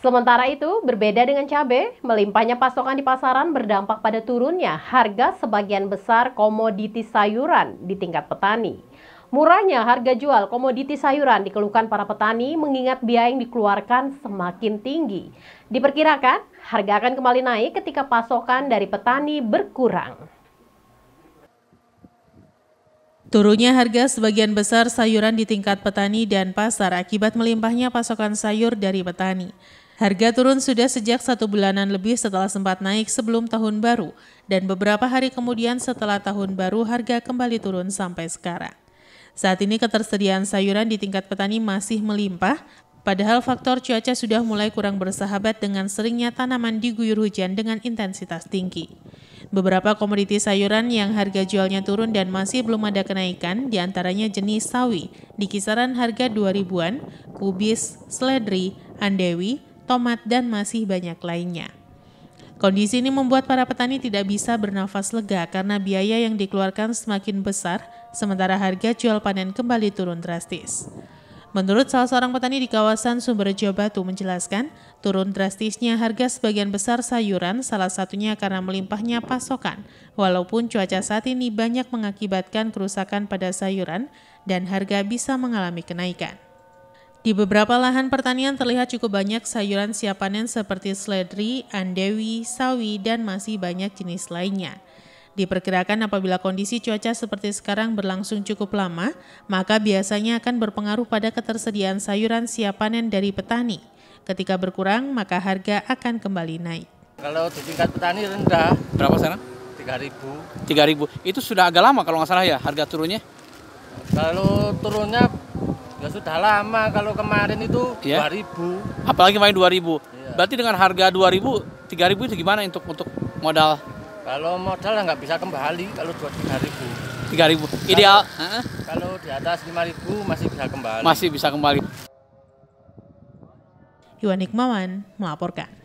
Sementara itu, berbeda dengan cabai, melimpahnya pasokan di pasaran berdampak pada turunnya harga sebagian besar komoditi sayuran di tingkat petani. Murahnya harga jual komoditi sayuran dikeluhkan para petani mengingat biaya yang dikeluarkan semakin tinggi. Diperkirakan, harga akan kembali naik ketika pasokan dari petani berkurang. Turunnya harga sebagian besar sayuran di tingkat petani dan pasar akibat melimpahnya pasokan sayur dari petani. Harga turun sudah sejak satu bulanan lebih setelah sempat naik sebelum tahun baru, dan beberapa hari kemudian setelah tahun baru harga kembali turun sampai sekarang. Saat ini ketersediaan sayuran di tingkat petani masih melimpah, padahal faktor cuaca sudah mulai kurang bersahabat dengan seringnya tanaman diguyur hujan dengan intensitas tinggi. Beberapa komoditi sayuran yang harga jualnya turun dan masih belum ada kenaikan, di antaranya jenis sawi, di kisaran harga 2000-an, kubis, seledri, andewi, tomat, dan masih banyak lainnya. Kondisi ini membuat para petani tidak bisa bernafas lega karena biaya yang dikeluarkan semakin besar, sementara harga jual panen kembali turun drastis. Menurut salah seorang petani di kawasan Sumberjo Batu menjelaskan, turun drastisnya harga sebagian besar sayuran salah satunya karena melimpahnya pasokan, walaupun cuaca saat ini banyak mengakibatkan kerusakan pada sayuran dan harga bisa mengalami kenaikan. Di beberapa lahan pertanian terlihat cukup banyak sayuran siap panen seperti seledri, andewi, sawi, dan masih banyak jenis lainnya. Diperkirakan apabila kondisi cuaca seperti sekarang berlangsung cukup lama, maka biasanya akan berpengaruh pada ketersediaan sayuran siap panen dari petani. Ketika berkurang, maka harga akan kembali naik. Kalau di tingkat petani rendah. Berapa sekarang? 3.000. 3.000. Itu sudah agak lama kalau nggak salah ya harga turunnya? Kalau turunnya Ya sudah lama kalau kemarin itu ya? 2000. Apalagi main 2000. Iya. Berarti dengan harga 2000, 3000 itu gimana untuk untuk modal? Kalau modal nggak bisa kembali kalau buat 3000. 3000. Ideal. Kalau, kalau di atas 5000 masih bisa kembali. Masih bisa kembali. Iwan Hikmawan melaporkan.